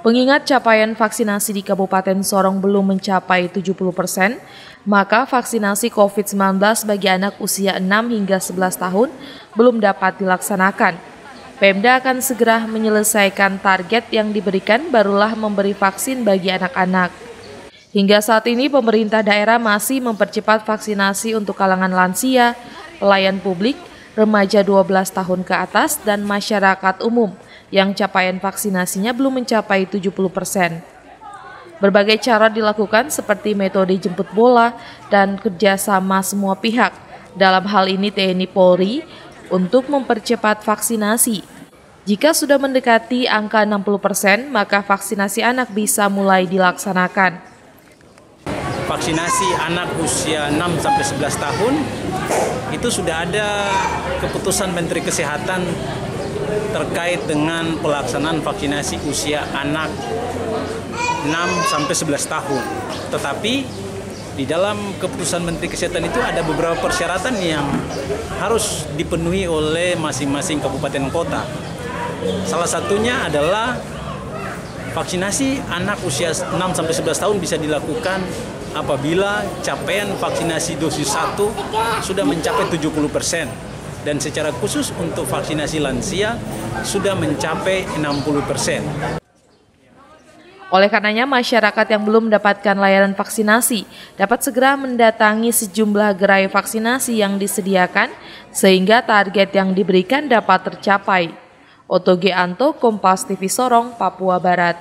Pengingat capaian vaksinasi di Kabupaten Sorong belum mencapai 70 persen, maka vaksinasi COVID-19 bagi anak usia 6 hingga 11 tahun belum dapat dilaksanakan. Pemda akan segera menyelesaikan target yang diberikan barulah memberi vaksin bagi anak-anak. Hingga saat ini pemerintah daerah masih mempercepat vaksinasi untuk kalangan lansia, pelayan publik, remaja 12 tahun ke atas, dan masyarakat umum – yang capaian vaksinasinya belum mencapai 70 persen. Berbagai cara dilakukan seperti metode jemput bola dan kerjasama semua pihak, dalam hal ini TNI Polri, untuk mempercepat vaksinasi. Jika sudah mendekati angka 60 persen, maka vaksinasi anak bisa mulai dilaksanakan. Vaksinasi anak usia 6-11 tahun itu sudah ada keputusan Menteri Kesehatan terkait dengan pelaksanaan vaksinasi usia anak 6 sampai 11 tahun. Tetapi di dalam keputusan Menteri Kesehatan itu ada beberapa persyaratan yang harus dipenuhi oleh masing-masing kabupaten kota. Salah satunya adalah vaksinasi anak usia 6 sampai 11 tahun bisa dilakukan apabila capaian vaksinasi dosis 1 sudah mencapai 70 persen dan secara khusus untuk vaksinasi lansia sudah mencapai 60 persen. Oleh karenanya, masyarakat yang belum mendapatkan layanan vaksinasi dapat segera mendatangi sejumlah gerai vaksinasi yang disediakan sehingga target yang diberikan dapat tercapai. Otoge Anto, Kompas TV Sorong, Papua Barat.